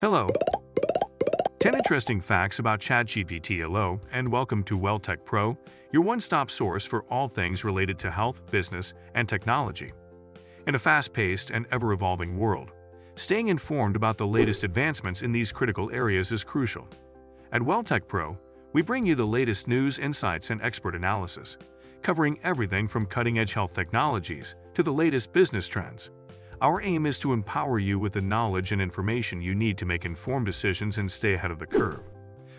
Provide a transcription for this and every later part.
Hello. 10 interesting facts about ChatGPT. Hello, and welcome to WellTech Pro, your one-stop source for all things related to health, business, and technology. In a fast-paced and ever-evolving world, staying informed about the latest advancements in these critical areas is crucial. At WellTech Pro, we bring you the latest news, insights, and expert analysis, covering everything from cutting-edge health technologies to the latest business trends. Our aim is to empower you with the knowledge and information you need to make informed decisions and stay ahead of the curve.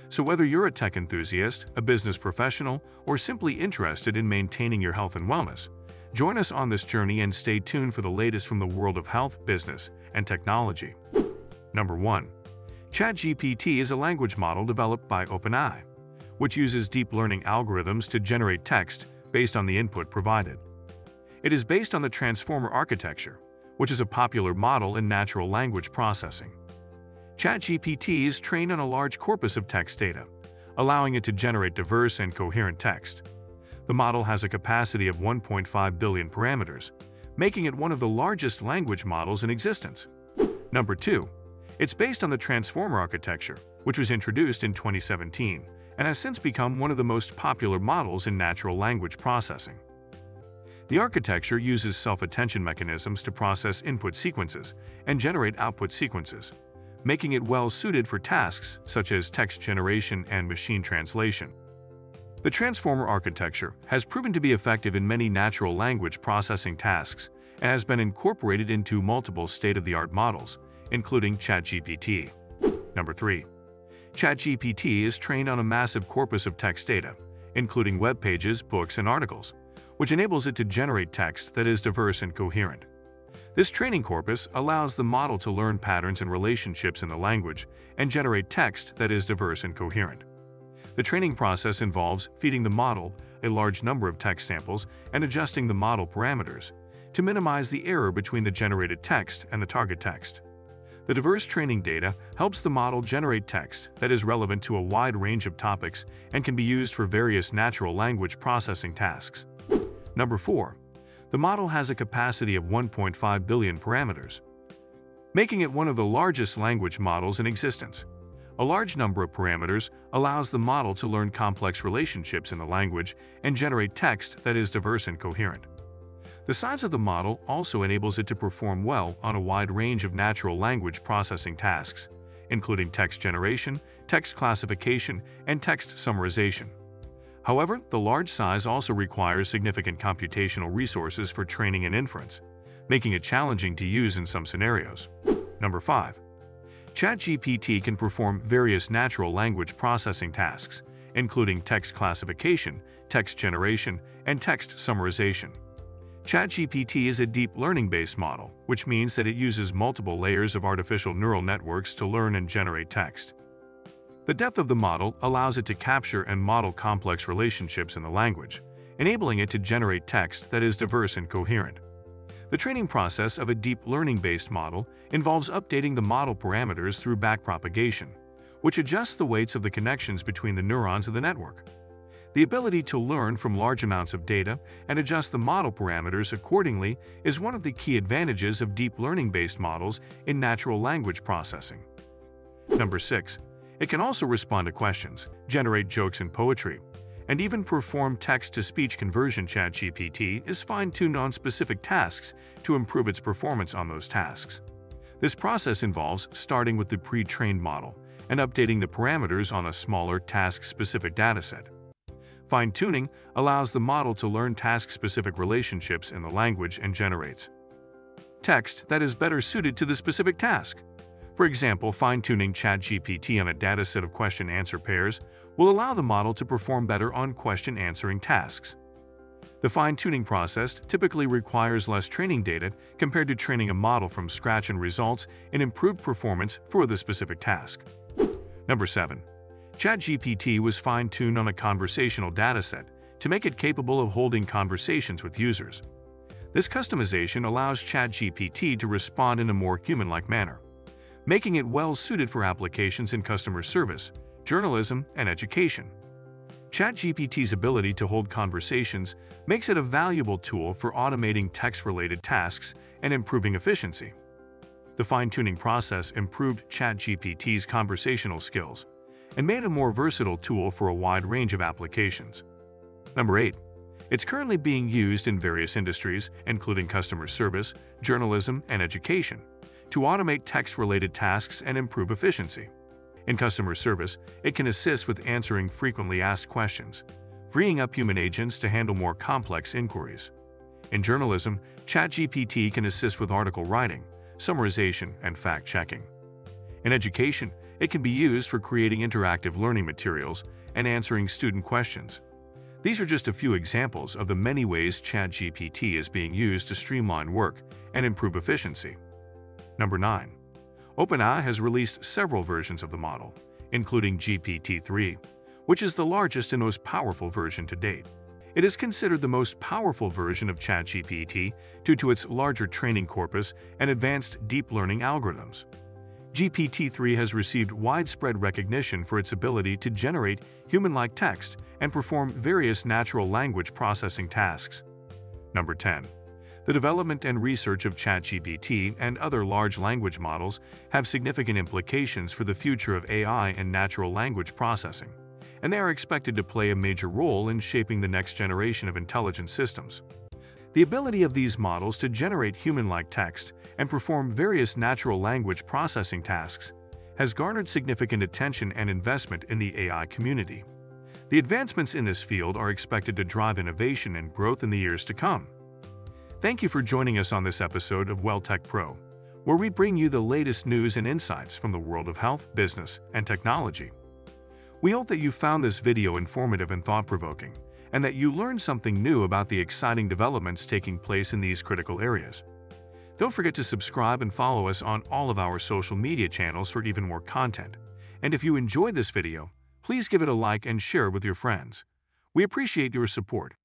So whether you're a tech enthusiast, a business professional, or simply interested in maintaining your health and wellness, join us on this journey and stay tuned for the latest from the world of health, business, and technology. Number 1. ChatGPT is a language model developed by OpenAI, which uses deep learning algorithms to generate text based on the input provided. It is based on the transformer architecture, which is a popular model in natural language processing. ChatGPT is trained on a large corpus of text data, allowing it to generate diverse and coherent text. The model has a capacity of 1.5 billion parameters, making it one of the largest language models in existence. Number 2. It's based on the Transformer architecture, which was introduced in 2017 and has since become one of the most popular models in natural language processing. The architecture uses self-attention mechanisms to process input sequences and generate output sequences, making it well-suited for tasks such as text generation and machine translation. The transformer architecture has proven to be effective in many natural language processing tasks and has been incorporated into multiple state-of-the-art models, including ChatGPT. Number 3. ChatGPT is trained on a massive corpus of text data, including web pages, books, and articles, which enables it to generate text that is diverse and coherent. This training corpus allows the model to learn patterns and relationships in the language and generate text that is diverse and coherent. The training process involves feeding the model a large number of text samples and adjusting the model parameters to minimize the error between the generated text and the target text. The diverse training data helps the model generate text that is relevant to a wide range of topics and can be used for various natural language processing tasks. Number 4. The model has a capacity of 1.5 billion parameters, making it one of the largest language models in existence. A large number of parameters allows the model to learn complex relationships in the language and generate text that is diverse and coherent. The size of the model also enables it to perform well on a wide range of natural language processing tasks, including text generation, text classification, and text summarization. However, the large size also requires significant computational resources for training and inference, making it challenging to use in some scenarios. Number 5. ChatGPT can perform various natural language processing tasks, including text classification, text generation, and text summarization. ChatGPT is a deep learning-based model, which means that it uses multiple layers of artificial neural networks to learn and generate text. The depth of the model allows it to capture and model complex relationships in the language, enabling it to generate text that is diverse and coherent. The training process of a deep learning-based model involves updating the model parameters through backpropagation, which adjusts the weights of the connections between the neurons of the network. The ability to learn from large amounts of data and adjust the model parameters accordingly is one of the key advantages of deep learning-based models in natural language processing. Number 6. It can also respond to questions, generate jokes and poetry, and even perform text-to-speech conversion ChatGPT is fine-tuned on specific tasks to improve its performance on those tasks. This process involves starting with the pre-trained model and updating the parameters on a smaller task-specific dataset. Fine-tuning allows the model to learn task-specific relationships in the language and generates text that is better suited to the specific task. For example, fine-tuning ChatGPT on a dataset of question-answer pairs will allow the model to perform better on question-answering tasks. The fine-tuning process typically requires less training data compared to training a model from scratch and results in improved performance for the specific task. Number 7. ChatGPT was fine-tuned on a conversational dataset to make it capable of holding conversations with users. This customization allows ChatGPT to respond in a more human-like manner making it well-suited for applications in customer service, journalism, and education. ChatGPT's ability to hold conversations makes it a valuable tool for automating text-related tasks and improving efficiency. The fine-tuning process improved ChatGPT's conversational skills and made a more versatile tool for a wide range of applications. Number 8. It's currently being used in various industries, including customer service, journalism, and education, to automate text-related tasks and improve efficiency. In customer service, it can assist with answering frequently asked questions, freeing up human agents to handle more complex inquiries. In journalism, ChatGPT can assist with article writing, summarization, and fact-checking. In education, it can be used for creating interactive learning materials and answering student questions. These are just a few examples of the many ways ChatGPT is being used to streamline work and improve efficiency. Number 9. OpenAI has released several versions of the model, including GPT-3, which is the largest and most powerful version to date. It is considered the most powerful version of ChatGPT due to its larger training corpus and advanced deep learning algorithms. GPT-3 has received widespread recognition for its ability to generate human-like text and perform various natural language processing tasks. Number 10. The development and research of ChatGPT and other large language models have significant implications for the future of AI and natural language processing, and they are expected to play a major role in shaping the next generation of intelligent systems. The ability of these models to generate human-like text and perform various natural language processing tasks has garnered significant attention and investment in the AI community. The advancements in this field are expected to drive innovation and growth in the years to come. Thank you for joining us on this episode of WellTech Pro, where we bring you the latest news and insights from the world of health, business, and technology. We hope that you found this video informative and thought-provoking, and that you learned something new about the exciting developments taking place in these critical areas. Don't forget to subscribe and follow us on all of our social media channels for even more content. And if you enjoyed this video, please give it a like and share with your friends. We appreciate your support